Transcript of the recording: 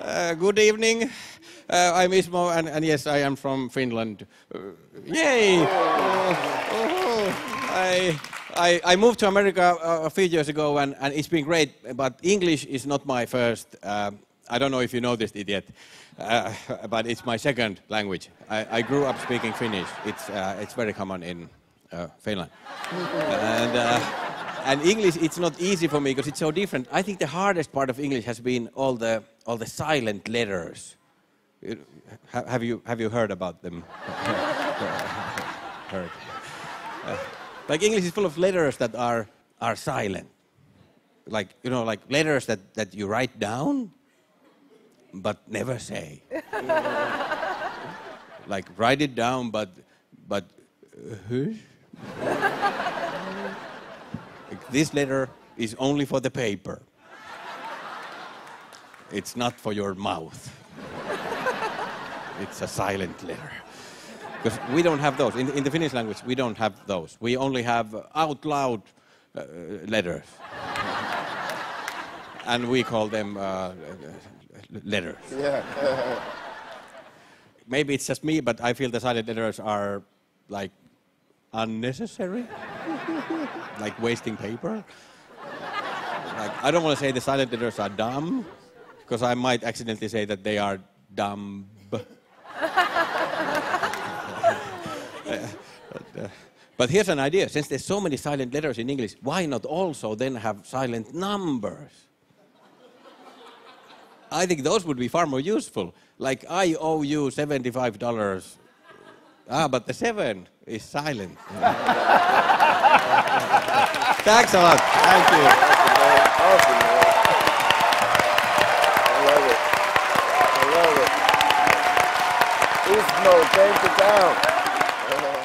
Uh, good evening. Uh, I'm Ismo, and, and, yes, I am from Finland. Uh, yay! Oh, oh, I, I, I, moved to America uh, a few years ago, and, and, it's been great, but English is not my first. Uh, I don't know if you noticed it yet, uh, but it's my second language. I, I, grew up speaking Finnish. It's, it's very common in Finland. and, and English, it's not easy for me because it's so different. I think the hardest part of English has been all the, all the silent letters. Have you, have you heard about them? heard. Uh, like English is full of letters that are, are silent. Like, you know, like letters that, that you write down, but never say. like write it down, but, but, uh, this letter is only for the paper. It's not for your mouth. it's a silent letter. Because we don't have those. In, in, the Finnish language, we don't have those. We only have out loud uh, letters. and we call them uh, letters. Yeah. Maybe it's just me, but I feel the silent letters are like unnecessary like wasting paper. Like, I don't want to say the silent letters are dumb, because I might accidentally say that they are dumb. but, uh, but here's an idea. Since there's so many silent letters in English, why not also then have silent numbers? I think those would be far more useful. Like, I owe you $75. Ah, but the seven is silent. Thanks a lot. Thank you. I love it. Town.